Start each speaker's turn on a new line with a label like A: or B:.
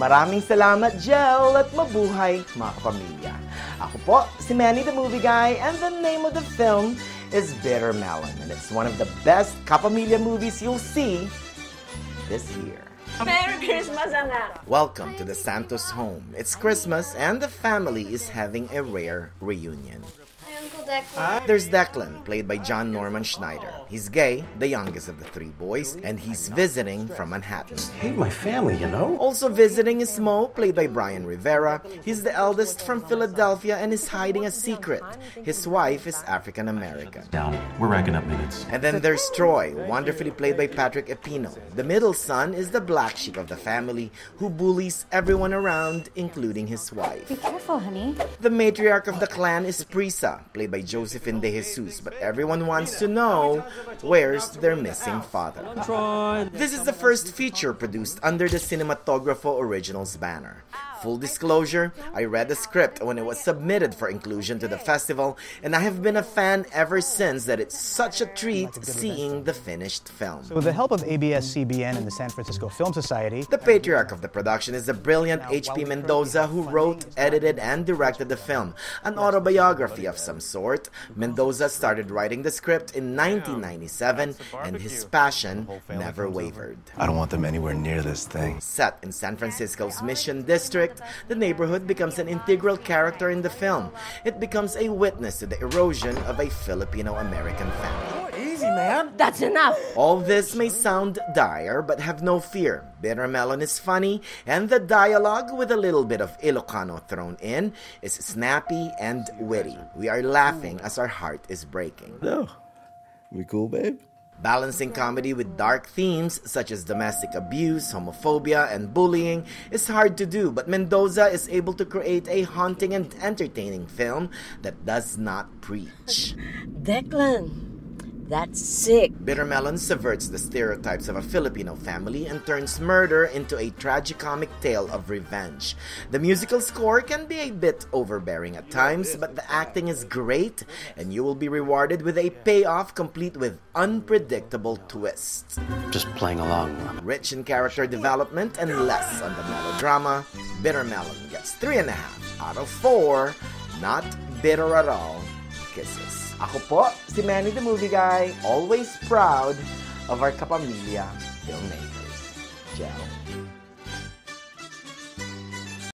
A: Maraming salamat, Jel, at mabuhay, mga kapamilya. Ako po, si Manny the Movie Guy, and the name of the film is Bitter Melon, and it's one of the best kapamilya movies you'll see this year.
B: Merry Christmas, anak!
A: Welcome to the Santos home. It's Christmas, and the family is having a rare reunion.
C: Hi, Uncle Declan.
A: There's Declan, played by Jon Norman Schneider. He's gay, the youngest of the three boys, and he's visiting from Manhattan.
D: hate my family, you know?
A: Also visiting is Mo, played by Brian Rivera. He's the eldest from Philadelphia and is hiding a secret. His wife is African American.
D: Down. We're racking up minutes.
A: And then there's Troy, wonderfully played by Patrick Epino. The middle son is the black sheep of the family who bullies everyone around, including his wife.
C: Be careful, honey.
A: The matriarch of the clan is Prisa, played by Josephine De Jesus, but everyone wants to know where's their missing father. This is the first feature produced under the Cinematografo Originals banner. Full disclosure, I read the script when it was submitted for inclusion to the festival, and I have been a fan ever since that it's such a treat seeing the finished film.
E: With the help of ABS-CBN and the San Francisco Film Society,
A: The patriarch of the production is the brilliant H.P. Mendoza who wrote, edited, and directed the film, an autobiography of some sort. Mendoza started writing the script in 1997, and his passion never wavered.
F: I don't want them anywhere near this thing.
A: Set in San Francisco's Mission District, the neighborhood becomes an integral character in the film. It becomes a witness to the erosion of a Filipino American family. Oh, man.
B: That's enough!
A: All this may sound dire, but have no fear. Bitter Melon is funny, and the dialogue, with a little bit of Ilocano thrown in, is snappy and witty. We are laughing as our heart is breaking.
F: No. We cool, babe?
A: Balancing comedy with dark themes such as domestic abuse, homophobia, and bullying is hard to do, but Mendoza is able to create a haunting and entertaining film that does not preach.
B: Declan, that's sick.
A: Bitter Melon subverts the stereotypes of a Filipino family and turns murder into a tragicomic tale of revenge. The musical score can be a bit overbearing at times, but the acting is great, and you will be rewarded with a payoff complete with unpredictable twists.
D: Just playing along.
A: Rich in character development and less on the melodrama, Bitter Melon gets 3.5 out of 4. Not bitter at all. Kisses. Ako po, si Manny the Movie Guy, always proud of our kapamilya filmmakers. Ciao.